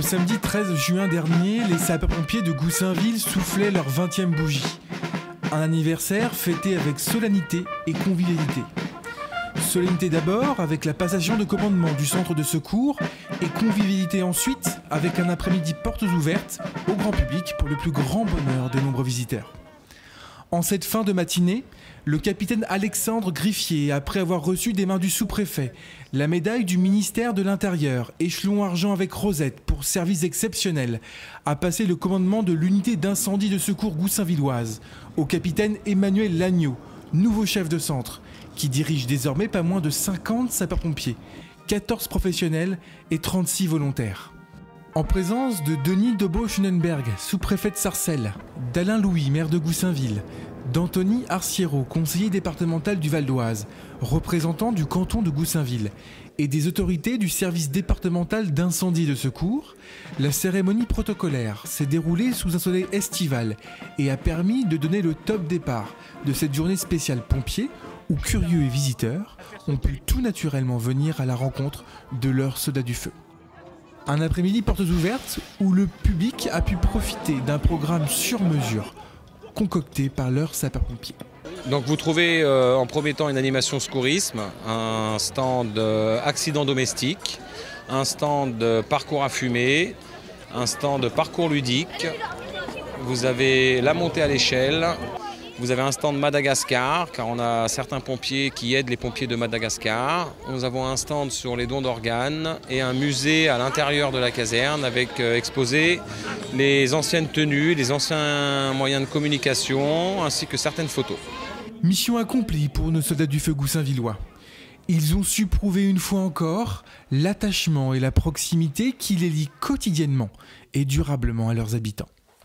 samedi 13 juin dernier, les sapeurs-pompiers de Goussainville soufflaient leur 20e bougie. Un anniversaire fêté avec solennité et convivialité. Solennité d'abord avec la passation de commandement du centre de secours et convivialité ensuite avec un après-midi portes ouvertes au grand public pour le plus grand bonheur de nombreux visiteurs. En cette fin de matinée, le capitaine Alexandre Griffier, après avoir reçu des mains du sous-préfet la médaille du ministère de l'Intérieur, échelon argent avec Rosette service exceptionnel, a passé le commandement de l'unité d'incendie de secours Goussainvilloise au capitaine Emmanuel Lagneau, nouveau chef de centre, qui dirige désormais pas moins de 50 sapeurs-pompiers, 14 professionnels et 36 volontaires. En présence de Denis Debeau-Schunenberg, sous-préfet de Sarcelles, d'Alain Louis, maire de Goussainville, d'Anthony Arciero, conseiller départemental du Val d'Oise, représentant du canton de Goussainville, et des autorités du service départemental d'incendie de secours, la cérémonie protocolaire s'est déroulée sous un soleil estival et a permis de donner le top départ de cette journée spéciale pompiers où curieux et visiteurs ont pu tout naturellement venir à la rencontre de leurs soldats du feu. Un après-midi portes ouvertes où le public a pu profiter d'un programme sur mesure concocté par leurs sapeurs-pompiers. Donc vous trouvez euh, en premier temps une animation secourisme, un stand euh, accident domestique, un stand parcours à fumée, un stand parcours ludique. Vous avez la montée à l'échelle, vous avez un stand Madagascar, car on a certains pompiers qui aident les pompiers de Madagascar. Nous avons un stand sur les dons d'organes et un musée à l'intérieur de la caserne avec euh, exposé les anciennes tenues, les anciens moyens de communication, ainsi que certaines photos. Mission accomplie pour nos soldats du feu goussainvillois. Ils ont su prouver une fois encore l'attachement et la proximité qui les lient quotidiennement et durablement à leurs habitants.